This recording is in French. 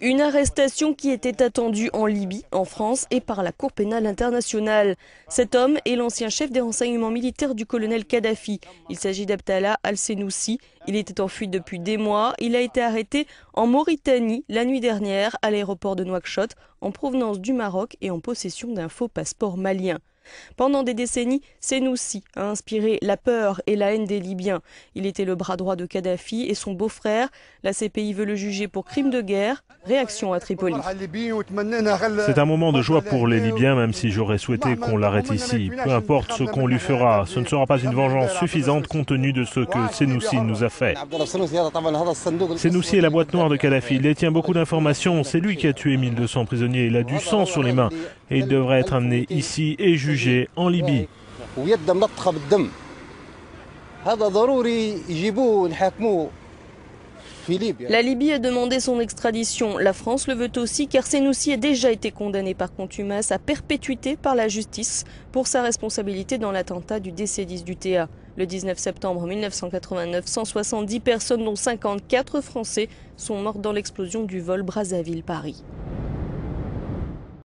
Une arrestation qui était attendue en Libye, en France et par la Cour pénale internationale. Cet homme est l'ancien chef des renseignements militaires du colonel Kadhafi. Il s'agit d'Abdallah al-Senoussi. Il était en fuite depuis des mois. Il a été arrêté en Mauritanie la nuit dernière à l'aéroport de Nouakchott en provenance du Maroc et en possession d'un faux passeport malien. Pendant des décennies, Senoussi a inspiré la peur et la haine des Libyens. Il était le bras droit de Kadhafi et son beau-frère. La CPI veut le juger pour crime de guerre. Réaction à Tripoli. C'est un moment de joie pour les Libyens, même si j'aurais souhaité qu'on l'arrête ici. Peu importe ce qu'on lui fera, ce ne sera pas une vengeance suffisante compte tenu de ce que Senoussi nous a fait. Senoussi est la boîte noire de Kadhafi. Il détient beaucoup d'informations. C'est lui qui a tué 1200 prisonniers. Il a du sang sur les mains. Et il devrait être amené ici et jugé en Libye. La Libye a demandé son extradition. La France le veut aussi car Senoussi a déjà été condamné par contumace à perpétuité par la justice pour sa responsabilité dans l'attentat du DC-10 du TA. Le 19 septembre 1989, 170 personnes dont 54 Français sont mortes dans l'explosion du vol Brazzaville-Paris.